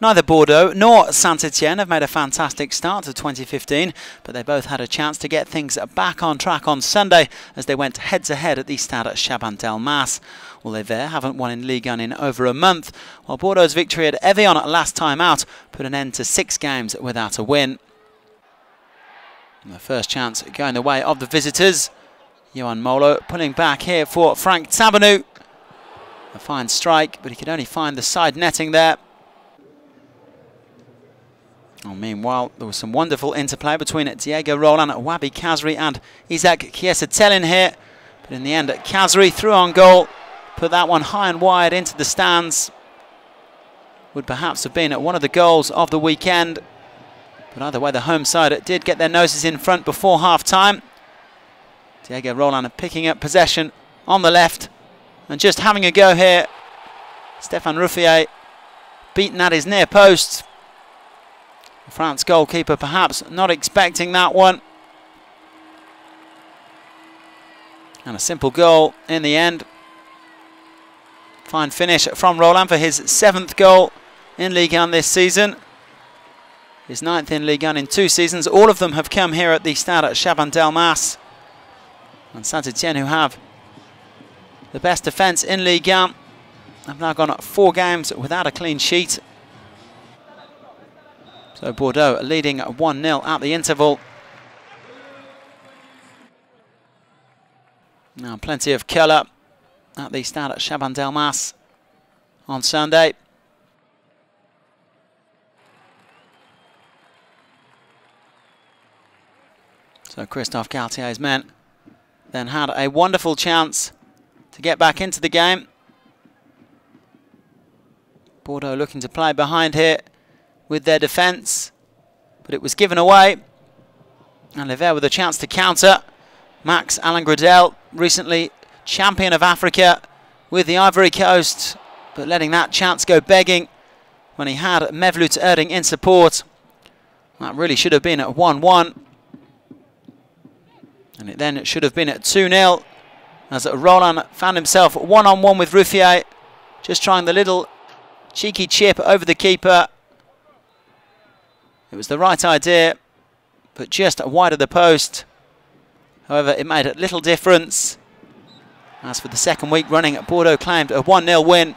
Neither Bordeaux nor Saint-Etienne have made a fantastic start to 2015, but they both had a chance to get things back on track on Sunday as they went head-to-head at the Stade Chaban-Delmas. Well, they there haven't won in Ligue 1 in over a month, while Bordeaux's victory at Evian last time out put an end to six games without a win. And the first chance going the way of the visitors. Yohan Mollo pulling back here for Franck Tabanou. A fine strike, but he could only find the side netting there. Oh, meanwhile, there was some wonderful interplay between Diego Rolan, Wahbi Khazri and Isaac Kiese here. But in the end, Khazri threw on goal, put that one high and wide into the stands. Would perhaps have been one of the goals of the weekend. But either way, the home side did get their noses in front before half-time. Diego Rolan picking up possession on the left and just having a go here. Stéphane Ruffier beaten at his near post. France goalkeeper perhaps not expecting that one. And a simple goal in the end. Fine finish from Rolan for his seventh goal in Ligue 1 this season. His ninth in Ligue 1 in two seasons. All of them have come here at the Stade at Chaban-Delmas. And Saint-Etienne, who have the best defence in Ligue 1, have now gone four games without a clean sheet. So Bordeaux leading 1-0 at the interval. Now plenty of colour at the Stade at Chaban-Delmas on Sunday. So Christophe Galtier's men then had a wonderful chance to get back into the game. Bordeaux looking to play behind here with their defence, but it was given away. And Lever with a chance to counter. Max-Alain Gradel, recently champion of Africa with the Ivory Coast, but letting that chance go begging when he had Mevlut Erding in support. That really should have been at 1-1. And it then should have been at 2-0 as Rolan found himself one-on-one -on -one with Ruffier, just trying the little cheeky chip over the keeper. It was the right idea, but just wide of the post. However, it made a little difference. As for the second week running, Bordeaux claimed a 1-0 win